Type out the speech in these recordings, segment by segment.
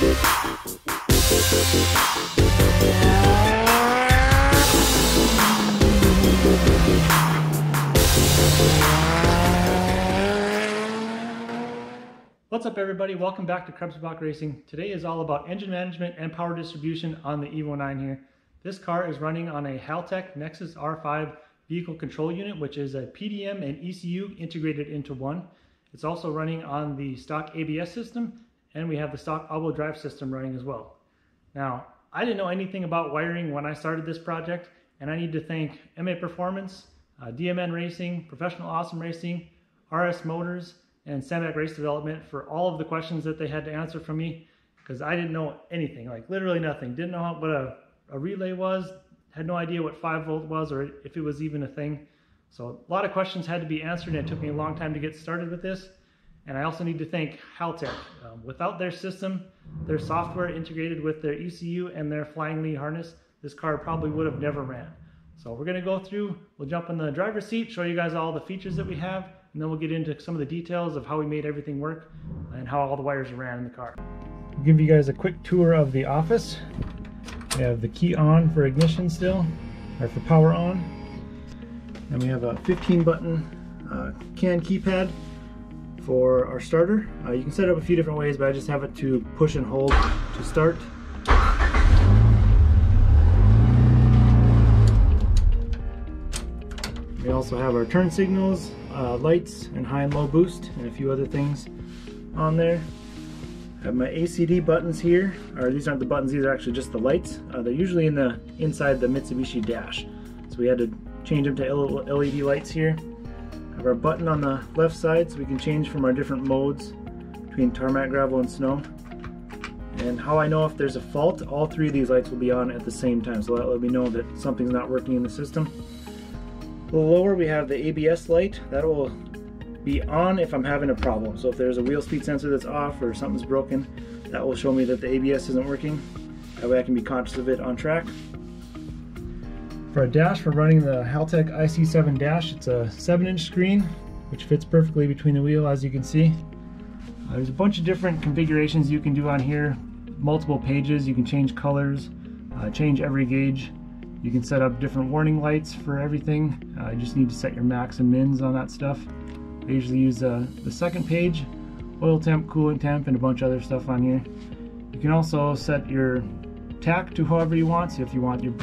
What's up everybody, welcome back to Krebsbach Racing. Today is all about engine management and power distribution on the Evo 9 here. This car is running on a Haltech Nexus R5 vehicle control unit, which is a PDM and ECU integrated into one. It's also running on the stock ABS system, and we have the stock all-wheel drive system running as well. Now, I didn't know anything about wiring when I started this project, and I need to thank MAPerformance, uh, DMN Racing, Professional Awesome Racing, RS Motors, and Sandbeck Race Development for all of the questions that they had to answer for me because I didn't know anything, like literally nothing. Didn't know what a, a relay was, had no idea what 5 volt was or if it was even a thing. So a lot of questions had to be answered and it took me a long time to get started with this. And I also need to thank Haltech. Um, without their system, their software integrated with their ECU and their flying lead harness, this car probably would have never ran. So we're gonna go through, we'll jump in the driver's seat, show you guys all the features that we have, and then we'll get into some of the details of how we made everything work and how all the wires ran in the car. I'll give you guys a quick tour of the office. We have the key on for ignition still, or for power on. And we have a 15 button uh, CAN keypad for our starter. Uh, you can set it up a few different ways, but I just have it to push and hold to start. We also have our turn signals, uh, lights and high and low boost and a few other things on there. I have my ACD buttons here, or these aren't the buttons, these are actually just the lights. Uh, they're usually in the inside the Mitsubishi dash. So we had to change them to LED lights here. Have our button on the left side so we can change from our different modes between tarmac, gravel, and snow. And how I know if there's a fault, all three of these lights will be on at the same time. So that let me know that something's not working in the system. Little lower we have the ABS light. That will be on if I'm having a problem. So if there's a wheel speed sensor that's off or something's broken, that will show me that the ABS isn't working. That way I can be conscious of it on track. For a dash, we're running the Haltech IC7 dash. It's a 7-inch screen, which fits perfectly between the wheel, as you can see. Uh, there's a bunch of different configurations you can do on here. Multiple pages, you can change colors, uh, change every gauge. You can set up different warning lights for everything. Uh, you just need to set your max and mins on that stuff. I usually use uh, the second page, oil temp, coolant temp, and a bunch of other stuff on here. You can also set your tach to however you want. So if you want your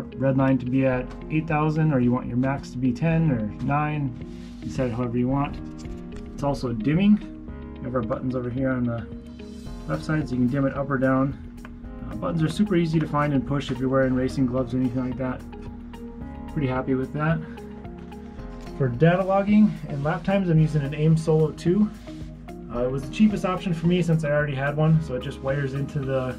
red line to be at 8,000 or you want your max to be 10 or 9, you set however you want. It's also dimming. We have our buttons over here on the left side so you can dim it up or down. Uh, buttons are super easy to find and push if you're wearing racing gloves or anything like that. Pretty happy with that. For data logging and lap times, I'm using an AIM Solo 2. Uh, it was the cheapest option for me since I already had one, so it just wires into the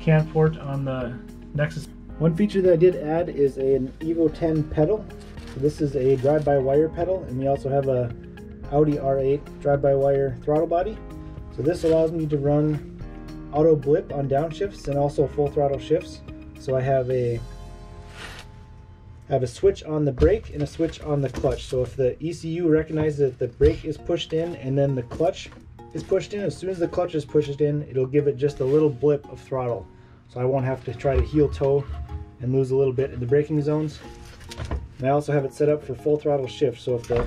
CAN port on the Nexus. One feature that I did add is an Evo 10 pedal. So this is a drive-by-wire pedal, and we also have a Audi R8 drive-by-wire throttle body. So this allows me to run auto blip on downshifts and also full throttle shifts. So I have a have a switch on the brake and a switch on the clutch. So if the ECU recognizes that the brake is pushed in and then the clutch is pushed in, as soon as the clutch is pushed in, it'll give it just a little blip of throttle. So I won't have to try to heel toe and lose a little bit in the braking zones. And I also have it set up for full throttle shift. So if the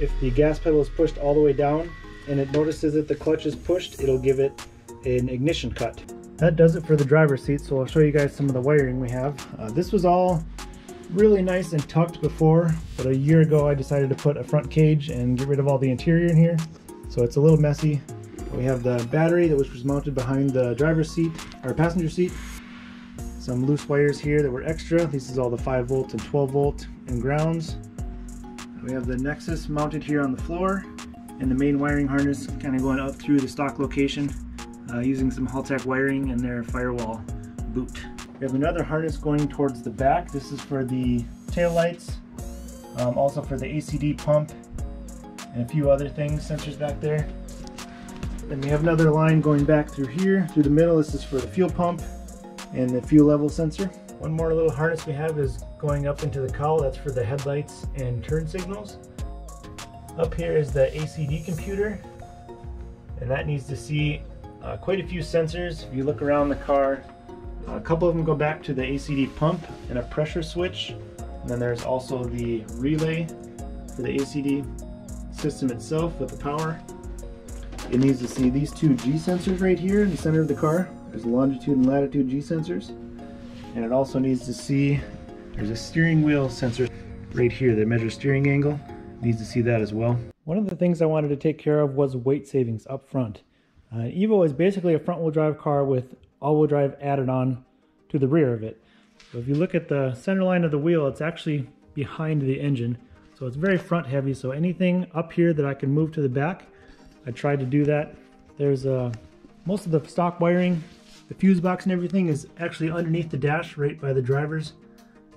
if the gas pedal is pushed all the way down, and it notices that the clutch is pushed, it'll give it an ignition cut. That does it for the driver's seat, so I'll show you guys some of the wiring we have. Uh, this was all really nice and tucked before, but a year ago I decided to put a front cage and get rid of all the interior in here, so it's a little messy. We have the battery that was mounted behind the driver's seat, or passenger seat. Some loose wires here that were extra. This is all the 5 volt and 12 volt and grounds. We have the Nexus mounted here on the floor and the main wiring harness kind of going up through the stock location uh, using some Haltech wiring and their firewall boot. We have another harness going towards the back. This is for the tail lights, um, also for the ACD pump and a few other things, sensors back there. Then we have another line going back through here, through the middle. This is for the fuel pump and the fuel level sensor. One more little harness we have is going up into the cowl. That's for the headlights and turn signals. Up here is the ACD computer, and that needs to see Uh, quite a few sensors. If you look around the car, a couple of them go back to the ACD pump and a pressure switch. And then there's also the relay for the ACD system itself with the power. It needs to see these two G sensors right here in the center of the car. There's longitude and latitude G sensors. And it also needs to see, there's a steering wheel sensor right here that measures steering angle. It needs to see that as well. One of the things I wanted to take care of was weight savings up front. Uh, Evo is basically a front wheel drive car with all wheel drive added on to the rear of it. So if you look at the center line of the wheel, it's actually behind the engine. So it's very front heavy. So anything up here that I can move to the back, I tried to do that. There's uh, most of the stock wiring, the fuse box and everything is actually underneath the dash right by the driver's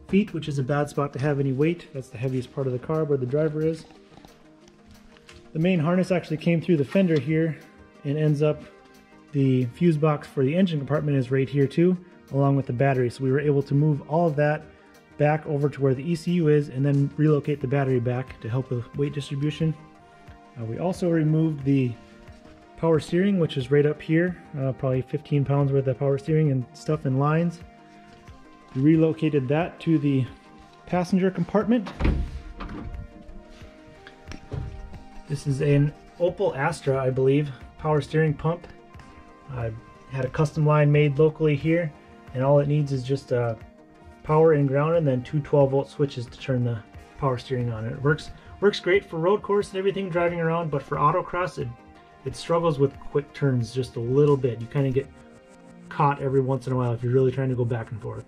feet, which is a bad spot to have any weight. That's the heaviest part of the car where the driver is. The main harness actually came through the fender here and ends up the fuse box for the engine compartment is right here too, along with the battery. So we were able to move all of that back over to where the ECU is and then relocate the battery back to help with weight distribution. Uh, we also removed the power steering, which is right up here, uh, probably 15 pounds worth of power steering and stuff in lines. We relocated that to the passenger compartment. This is an Opel Astra, I believe, power steering pump. I had a custom line made locally here, and all it needs is just a power and ground and then two 12 volt switches to turn the power steering on. It works works great for road course and everything driving around, but for autocross it it struggles with quick turns just a little bit. You kind of get caught every once in a while if you're really trying to go back and forth.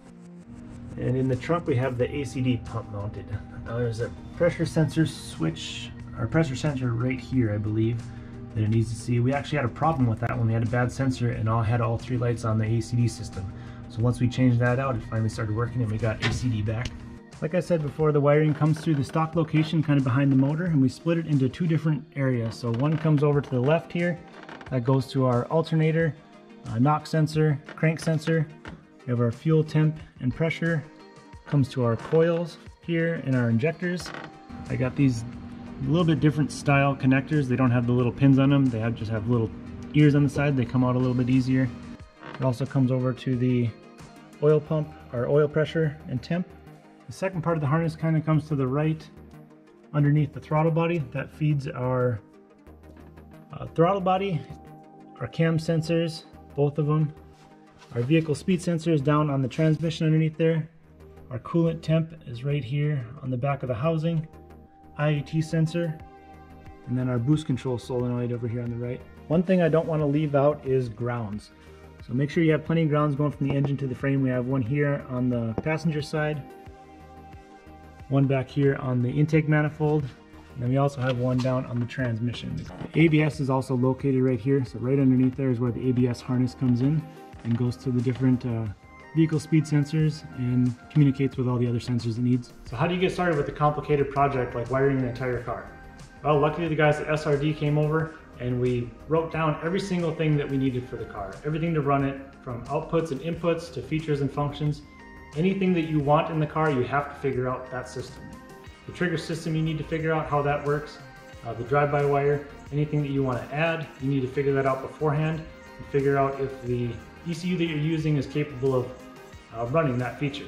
And in the trunk we have the ACD pump mounted. Now there's a pressure sensor switch, or pressure sensor right here I believe that it needs to see. We actually had a problem with that when we had a bad sensor and all had all three lights on the ACD system. So once we changed that out, it finally started working and we got ACD back. Like I said before, the wiring comes through the stock location kind of behind the motor and we split it into two different areas. So one comes over to the left here, that goes to our alternator, uh, knock sensor, crank sensor. We have our fuel temp and pressure, comes to our coils here and our injectors. I got these a little bit different style connectors. They don't have the little pins on them. They have, just have little ears on the side. They come out a little bit easier. It also comes over to the oil pump, our oil pressure and temp. The second part of the harness kind of comes to the right underneath the throttle body. That feeds our uh, throttle body, our cam sensors, both of them, our vehicle speed sensors down on the transmission underneath there. Our coolant temp is right here on the back of the housing, IAT sensor, and then our boost control solenoid over here on the right. One thing I don't want to leave out is grounds. So make sure you have plenty of grounds going from the engine to the frame. We have one here on the passenger side, one back here on the intake manifold, and then we also have one down on the transmission. ABS is also located right here, so right underneath there is where the ABS harness comes in and goes to the different uh, vehicle speed sensors and communicates with all the other sensors it needs. So how do you get started with a complicated project like wiring an entire car? Well, luckily the guys at SRD came over and we wrote down every single thing that we needed for the car. Everything to run it, from outputs and inputs to features and functions. Anything that you want in the car, you have to figure out that system. The trigger system, you need to figure out how that works. Uh, the drive-by-wire, anything that you want to add, you need to figure that out beforehand and figure out if the ECU that you're using is capable of uh, running that feature.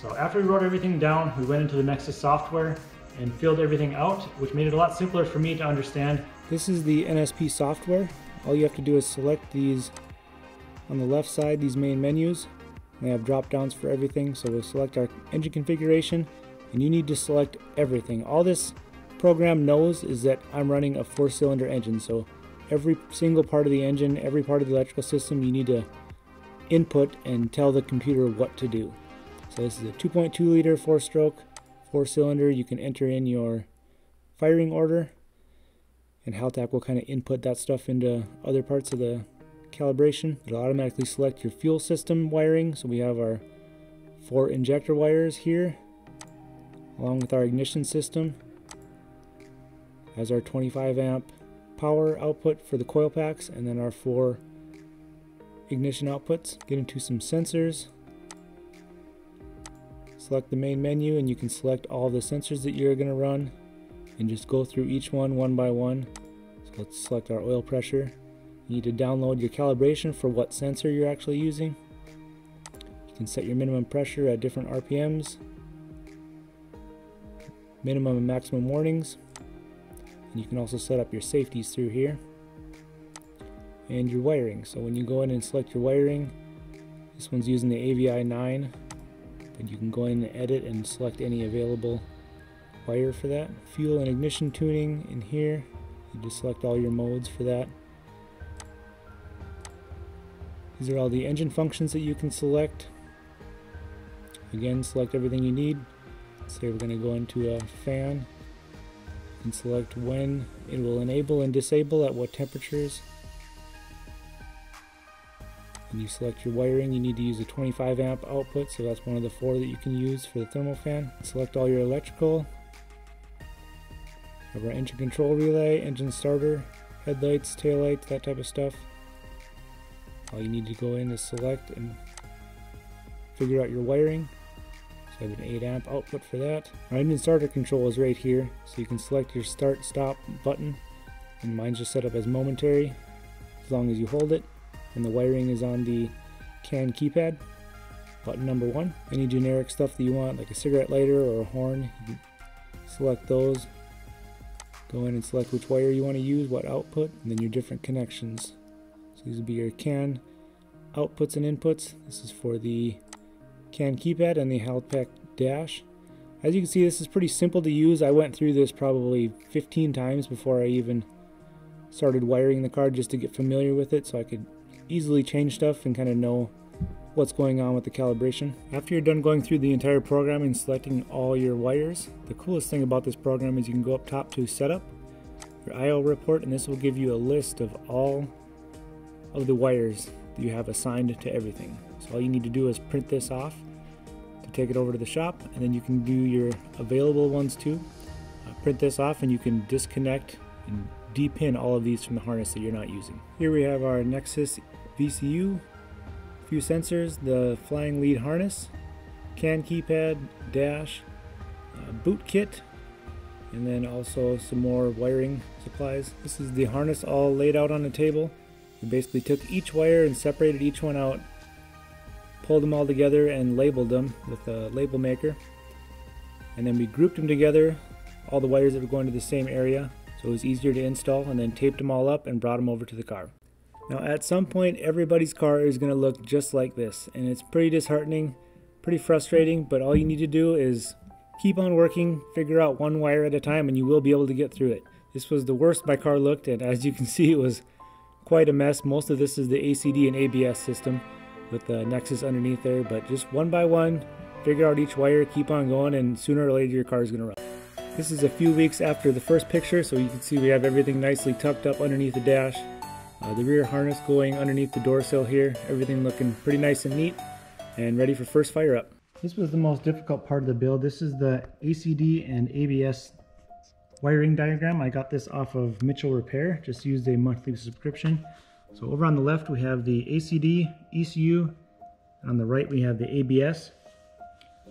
So after we wrote everything down, we went into the Nexus software and filled everything out, which made it a lot simpler for me to understand this is the NSP software. All you have to do is select these on the left side, these main menus. They have drop downs for everything. So we'll select our engine configuration and you need to select everything. All this program knows is that I'm running a four cylinder engine. So every single part of the engine, every part of the electrical system, you need to input and tell the computer what to do. So this is a 2.2 liter four stroke, four cylinder. You can enter in your firing order and Haltech will kind of input that stuff into other parts of the calibration. It'll automatically select your fuel system wiring. So we have our four injector wires here, along with our ignition system. As our 25 amp power output for the coil packs, and then our four ignition outputs. Get into some sensors. Select the main menu and you can select all the sensors that you're going to run and just go through each one one by one. So let's select our oil pressure You need to download your calibration for what sensor you're actually using. You can set your minimum pressure at different RPMs, minimum and maximum warnings. And you can also set up your safeties through here and your wiring. So when you go in and select your wiring, this one's using the AVI 9, but you can go in and edit and select any available wire for that. Fuel and ignition tuning in here, you just select all your modes for that. These are all the engine functions that you can select. Again, select everything you need. Say we're going to go into a fan and select when it will enable and disable at what temperatures. And you select your wiring, you need to use a 25 amp output, so that's one of the four that you can use for the thermal fan. Select all your electrical. Have our engine control relay, engine starter, headlights, taillights, that type of stuff. All you need to go in is select and figure out your wiring. So I have an 8 amp output for that. Our engine starter control is right here, so you can select your start stop button. And mine's just set up as momentary, as long as you hold it. And the wiring is on the CAN keypad, button number one. Any generic stuff that you want, like a cigarette lighter or a horn, select those. Go in and select which wire you want to use, what output, and then your different connections. These will be your CAN outputs and inputs. This is for the CAN keypad and the Haltech dash. As you can see, this is pretty simple to use. I went through this probably 15 times before I even started wiring the card just to get familiar with it so I could easily change stuff and kind of know what's going on with the calibration. After you're done going through the entire program and selecting all your wires, the coolest thing about this program is you can go up top to setup, your IO report, and this will give you a list of all of the wires that you have assigned to everything. So all you need to do is print this off to take it over to the shop and then you can do your available ones too. Uh, print this off and you can disconnect and depin all of these from the harness that you're not using. Here we have our Nexus VCU, a few sensors, the flying lead harness, CAN keypad, dash, uh, boot kit, and then also some more wiring supplies. This is the harness all laid out on the table. We basically took each wire and separated each one out, pulled them all together and labeled them with a label maker. And then we grouped them together, all the wires that were going to the same area, so it was easier to install and then taped them all up and brought them over to the car. Now at some point everybody's car is going to look just like this and it's pretty disheartening, pretty frustrating, but all you need to do is keep on working, figure out one wire at a time and you will be able to get through it. This was the worst my car looked and as you can see it was quite a mess. Most of this is the ACD and ABS system with the Nexus underneath there, but just one by one, figure out each wire, keep on going, and sooner or later your car is going to run. This is a few weeks after the first picture, so you can see we have everything nicely tucked up underneath the dash. Uh, the rear harness going underneath the door sill here, everything looking pretty nice and neat, and ready for first fire up. This was the most difficult part of the build. This is the ACD and ABS wiring diagram. I got this off of Mitchell Repair, just used a monthly subscription. So over on the left we have the ACD, ECU, on the right we have the ABS.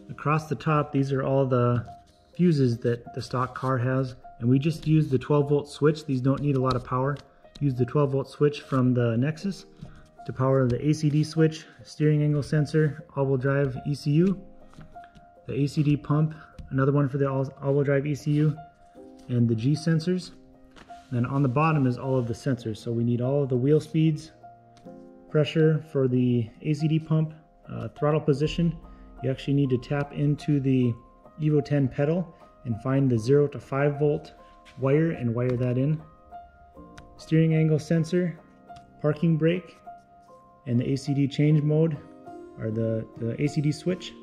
Across the top these are all the fuses that the stock car has and we just use the 12 volt switch. These don't need a lot of power. Use the 12 volt switch from the Nexus to power the ACD switch, steering angle sensor, all-wheel drive ECU, the ACD pump, another one for the all-wheel drive ECU, and the G sensors. Then on the bottom is all of the sensors. So we need all of the wheel speeds, pressure for the ACD pump, uh, throttle position. You actually need to tap into the Evo 10 pedal and find the 0 to 5 volt wire and wire that in. Steering angle sensor, parking brake, and the ACD change mode are the, the ACD switch.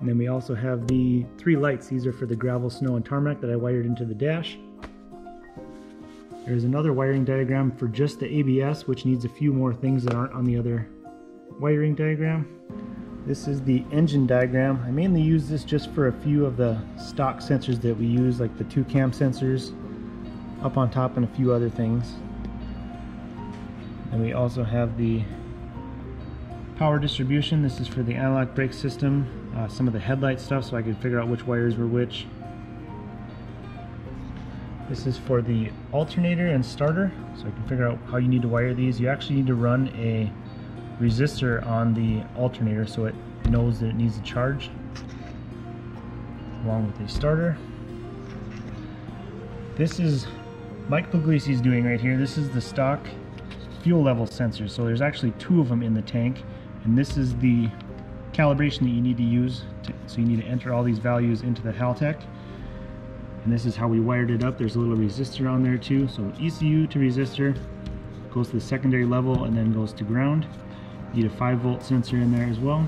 And then we also have the three lights. These are for the gravel, snow, and tarmac that I wired into the dash. There's another wiring diagram for just the ABS, which needs a few more things that aren't on the other wiring diagram. This is the engine diagram. I mainly use this just for a few of the stock sensors that we use, like the two cam sensors up on top and a few other things. And we also have the power distribution. This is for the analog brake system, uh, some of the headlight stuff so I could figure out which wires were which. This is for the alternator and starter, so I can figure out how you need to wire these. You actually need to run a resistor on the alternator so it knows that it needs to charge along with the starter. This is Mike Puglisi's doing right here. This is the stock fuel level sensor. So there's actually two of them in the tank and this is the calibration that you need to use. To, so you need to enter all these values into the Haltech. And this is how we wired it up. There's a little resistor on there too. So ECU to resistor goes to the secondary level and then goes to ground. You Need a 5 volt sensor in there as well.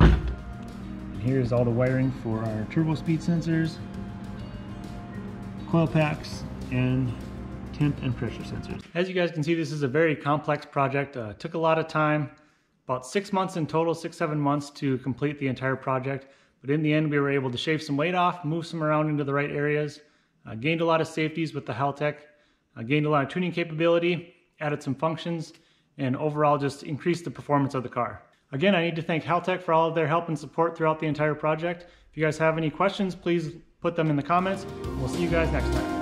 And here's all the wiring for our turbo speed sensors, coil packs, and temp and pressure sensors. As you guys can see, this is a very complex project. Uh, took a lot of time, about six months in total, six, seven months to complete the entire project. But in the end, we were able to shave some weight off, move some around into the right areas, uh, gained a lot of safeties with the Haltech, uh, gained a lot of tuning capability, added some functions, and overall just increased the performance of the car. Again, I need to thank Haltech for all of their help and support throughout the entire project. If you guys have any questions, please put them in the comments. We'll see you guys next time.